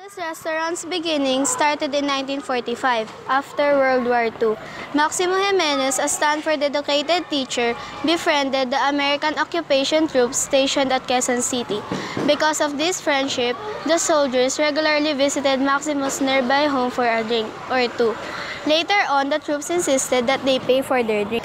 Max's restaurant's beginning started in 1945, after World War II. Maximo Gimenez, a Stanford-educated teacher, befriended the American occupation troops stationed at Quezon City. Because of this friendship, the soldiers regularly visited Maximo's nearby home for a drink or two. Later on, the troops insisted that they pay for their drink.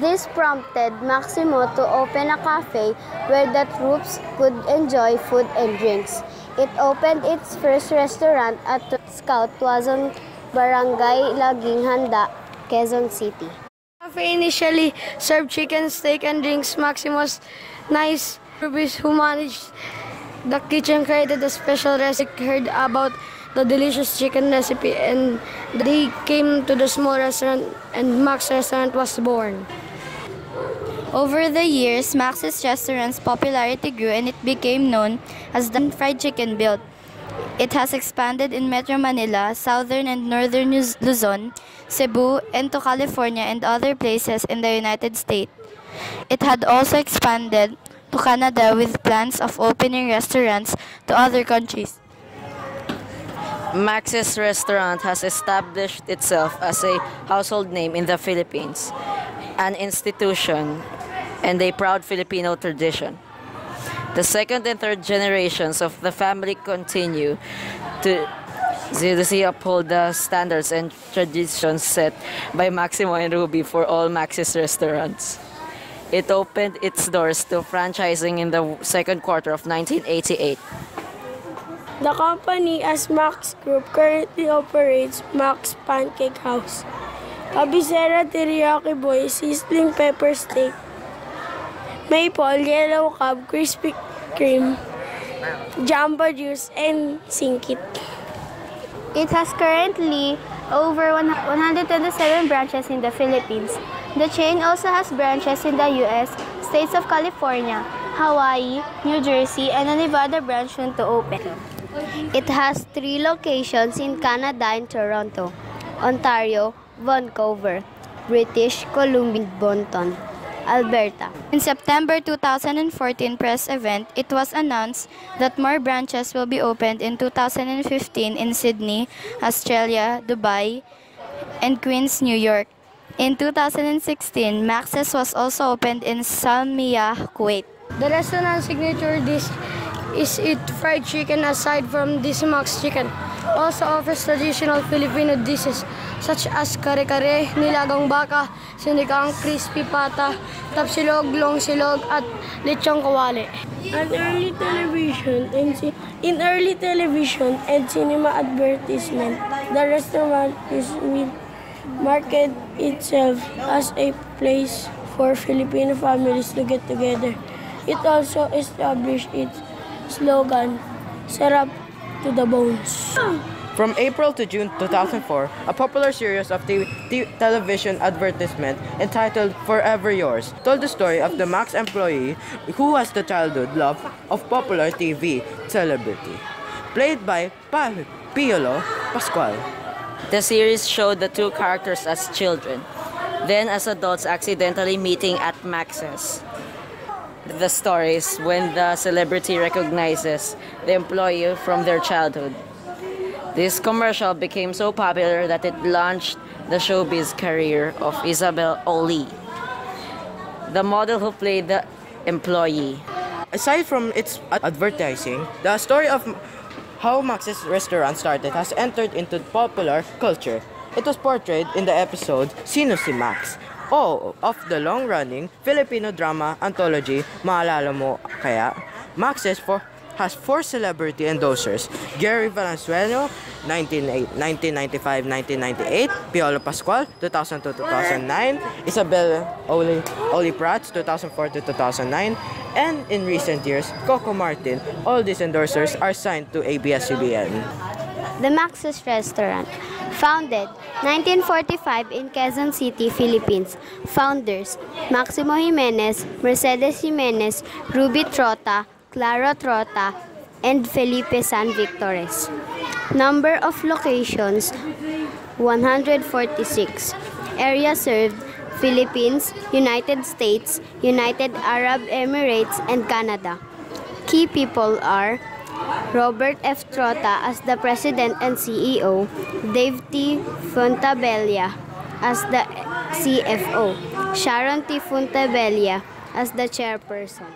This prompted Maximo to open a cafe where the troops could enjoy food and drinks. It opened its first restaurant at Scout Tuazon Barangay Laging Handa, Quezon City. Cafe initially served chicken, steak, and drinks. Maximo's nice service who managed the kitchen created a special recipe heard about the delicious chicken recipe and they came to the small restaurant and Max restaurant was born. Over the years, Max's restaurant's popularity grew and it became known as the fried chicken built. It has expanded in Metro Manila, southern and northern Luzon, Cebu, and to California and other places in the United States. It had also expanded to Canada with plans of opening restaurants to other countries. Max's restaurant has established itself as a household name in the Philippines, an institution, and a proud Filipino tradition. The second and third generations of the family continue to zealously uphold the standards and traditions set by Maximo and Ruby for all Max's restaurants. It opened its doors to franchising in the second quarter of 1988. The company as Max Group currently operates Max Pancake House, Abisera Teriyaki Boy Sizzling Pepper Steak, Maple Yellow Cab Krispy Kreme, Jamba Juice, and Sinkit. It has currently over 127 branches in the Philippines. The chain also has branches in the U.S., states of California, Hawaii, New Jersey, and a Nevada branch soon to open. It has three locations in Canada and Toronto, Ontario, Vancouver, British Columbia, Edmonton, Alberta. In September 2014 press event, it was announced that more branches will be opened in 2015 in Sydney, Australia, Dubai, and Queens, New York. In 2016, Max's was also opened in Salmiya, Kuwait. The restaurant signature dish is it fried chicken aside from this Max chicken. Also offers traditional Filipino dishes such as kare-kare, nilagang baka, sinigang crispy pata, tapsilog, long silog, at lechong kawali. An early television and in early television and cinema advertisement, the restaurant is market itself as a place for Filipino families to get together. It also established its slogan, Sarap to the bones. From April to June 2004, a popular series of TV, television advertisement entitled Forever Yours told the story of the Max employee who was the childhood love of popular TV celebrity, played by pa Piolo Pascual. The series showed the two characters as children, then as adults accidentally meeting at Max's the stories when the celebrity recognizes the employee from their childhood. This commercial became so popular that it launched the showbiz career of Isabel Oli, the model who played the employee. Aside from its advertising, the story of how Max's restaurant started has entered into popular culture. It was portrayed in the episode Sino si Max, o of the long-running Filipino drama anthology Maalala Mo Kaya? Max's for has four celebrity endorsers, Gary Valenciano, 1995-1998, Piolo Pascual, 2002-2009, Isabel Oli, Oli Prats, 2004-2009, and in recent years, Coco Martin. All these endorsers are signed to ABS-CBN. The Max's Restaurant Founded 1945 in Quezon City, Philippines. Founders Maximo Gimenez, Mercedes Gimenez, Ruby Trota, Clara Trota, and Felipe San Victores. Number of locations 146. Area served Philippines, United States, United Arab Emirates, and Canada. Key people are Robert F. Trota as the President and CEO, Dave T. Fuentebella as the CFO, Sharon T. Fuentebella as the Chairperson.